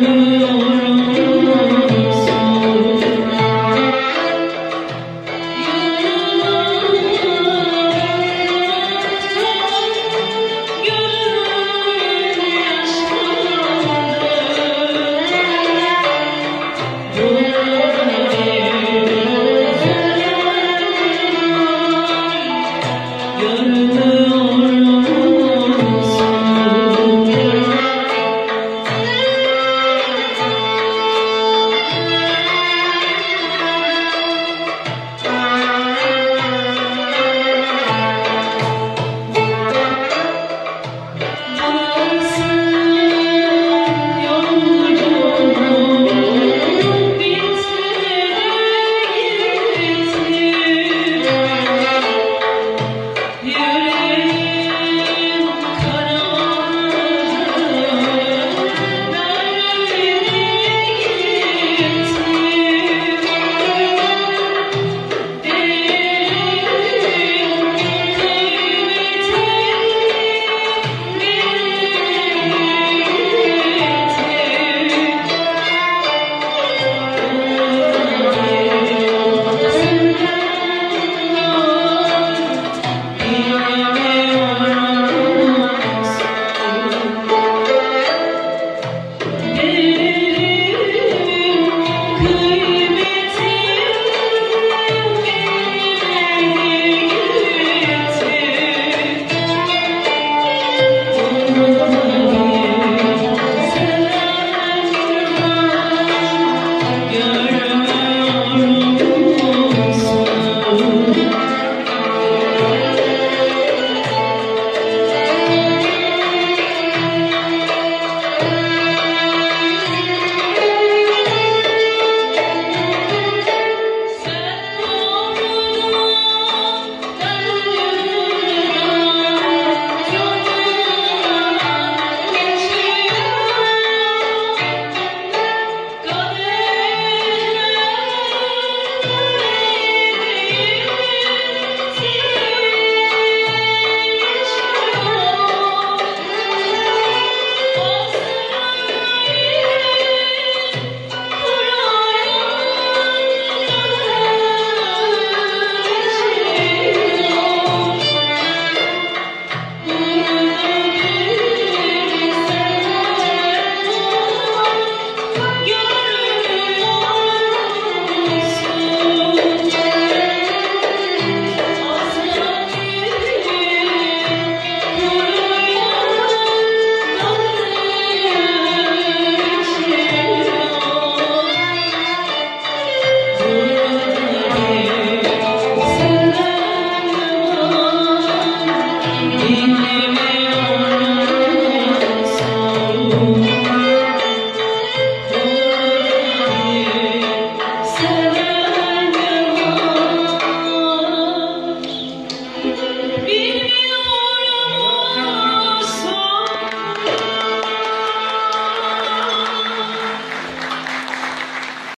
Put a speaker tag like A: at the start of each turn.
A: Hallelujah.